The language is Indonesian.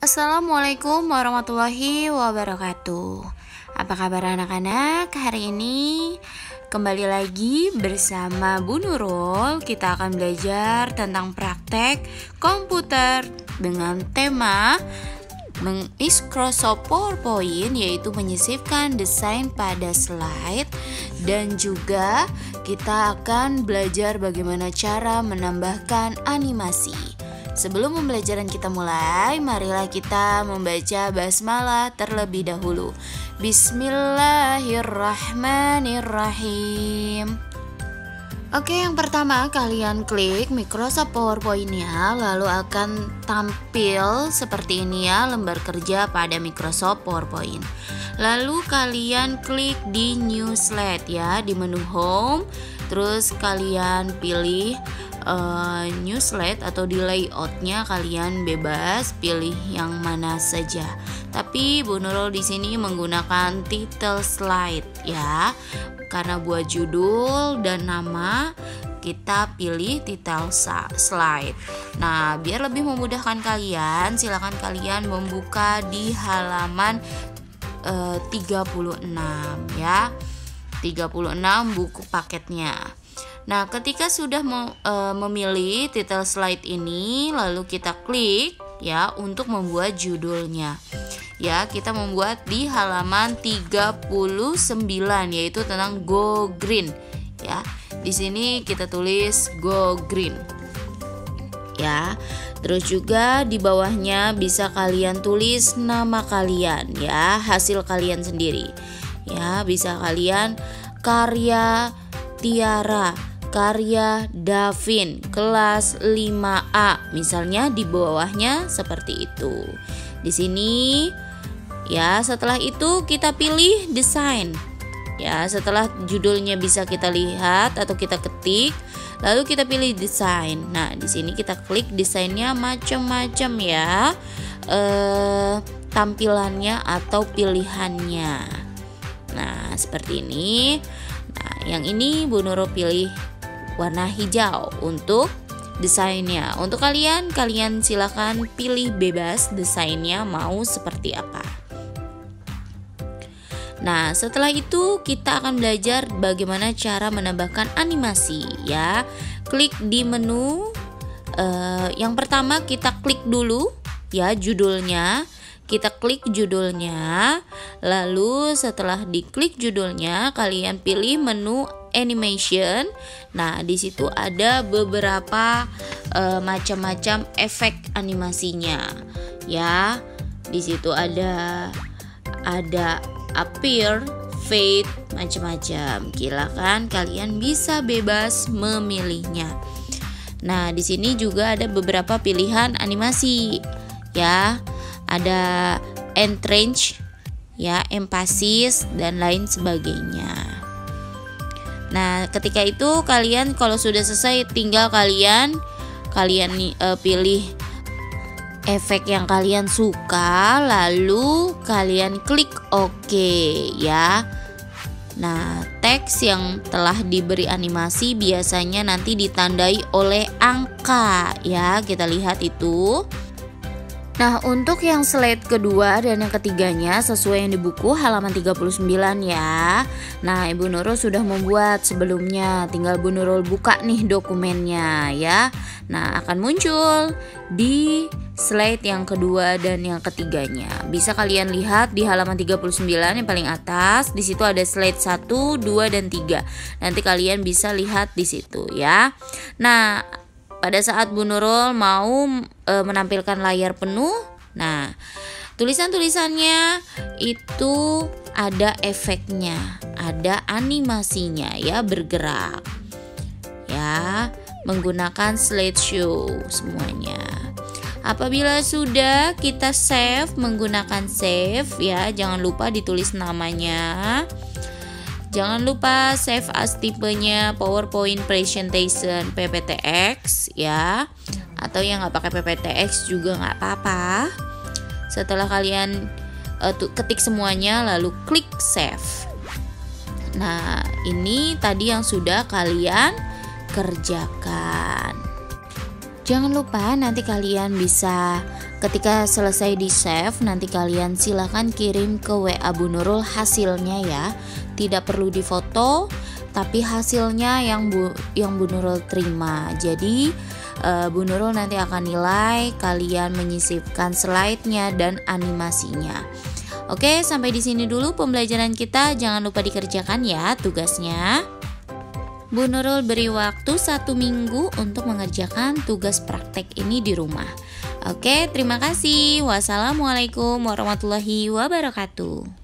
Assalamualaikum warahmatullahi wabarakatuh. Apa kabar anak-anak? Hari ini kembali lagi bersama Bu Nurul. Kita akan belajar tentang praktek komputer dengan tema Microsoft PowerPoint yaitu menyisipkan desain pada slide dan juga kita akan belajar bagaimana cara menambahkan animasi. Sebelum pembelajaran kita mulai, marilah kita membaca basmalah terlebih dahulu. Bismillahirrahmanirrahim. Oke, yang pertama kalian klik Microsoft PowerPoint-nya, lalu akan tampil seperti ini ya lembar kerja pada Microsoft PowerPoint. Lalu kalian klik di New Slide ya di menu Home, terus kalian pilih uh, new slide atau di layoutnya kalian bebas pilih yang mana saja. Tapi Bu Nurul di sini menggunakan title slide ya, karena buat judul dan nama kita pilih title slide. Nah, biar lebih memudahkan kalian, silakan kalian membuka di halaman uh, 36 ya. 36 buku paketnya. Nah, ketika sudah e, memilih title slide ini, lalu kita klik ya untuk membuat judulnya. Ya, kita membuat di halaman 39 yaitu tentang go green ya. Di sini kita tulis go green. Ya. Terus juga di bawahnya bisa kalian tulis nama kalian ya, hasil kalian sendiri. Ya, bisa kalian karya Tiara karya Davin kelas 5A. Misalnya di bawahnya seperti itu. Di sini ya, setelah itu kita pilih desain. Ya, setelah judulnya bisa kita lihat atau kita ketik, lalu kita pilih desain. Nah, di sini kita klik desainnya macam-macam ya. Eh tampilannya atau pilihannya. Nah, seperti ini. Nah, yang ini Bu Nurul pilih warna hijau untuk desainnya. Untuk kalian, kalian silahkan pilih bebas desainnya mau seperti apa. Nah, setelah itu kita akan belajar bagaimana cara menambahkan animasi ya. Klik di menu uh, yang pertama kita klik dulu ya judulnya. Kita klik judulnya. Lalu setelah diklik judulnya, kalian pilih menu animation. Nah, di situ ada beberapa uh, macam-macam efek animasinya. Ya. Di situ ada ada appear, fade, macam-macam. Gila kan? Kalian bisa bebas memilihnya. Nah, di sini juga ada beberapa pilihan animasi. Ya. Ada entrench, ya, empasis dan lain sebagainya. Nah, ketika itu kalian kalau sudah selesai tinggal kalian kalian uh, pilih efek yang kalian suka lalu kalian klik OK ya. Nah, teks yang telah diberi animasi biasanya nanti ditandai oleh angka ya. Kita lihat itu. Nah, untuk yang slide kedua dan yang ketiganya sesuai yang di buku halaman 39 ya. Nah, Ibu Nurul sudah membuat sebelumnya, tinggal Bu Nurul buka nih dokumennya ya. Nah, akan muncul di slide yang kedua dan yang ketiganya. Bisa kalian lihat di halaman 39 yang paling atas, di situ ada slide 1, 2 dan 3. Nanti kalian bisa lihat di situ ya. Nah, pada saat Bu Nurul mau e, menampilkan layar penuh, nah tulisan-tulisannya itu ada efeknya, ada animasinya ya bergerak. Ya, menggunakan slideshow semuanya. Apabila sudah kita save menggunakan save ya, jangan lupa ditulis namanya Jangan lupa save as tipenya PowerPoint Presentation PPTX ya atau yang nggak pakai PPTX juga nggak apa-apa. Setelah kalian uh, ketik semuanya lalu klik save. Nah, ini tadi yang sudah kalian kerjakan. Jangan lupa nanti kalian bisa Ketika selesai di save, nanti kalian silahkan kirim ke WA Bu Nurul hasilnya ya. Tidak perlu difoto, tapi hasilnya yang Bu yang Bu Nurul terima. Jadi uh, Bu Nurul nanti akan nilai kalian menyisipkan slide-nya dan animasinya. Oke, sampai di sini dulu pembelajaran kita. Jangan lupa dikerjakan ya tugasnya. Bu Nurul beri waktu satu minggu untuk mengerjakan tugas praktek ini di rumah. Oke, terima kasih. Wassalamualaikum warahmatullahi wabarakatuh.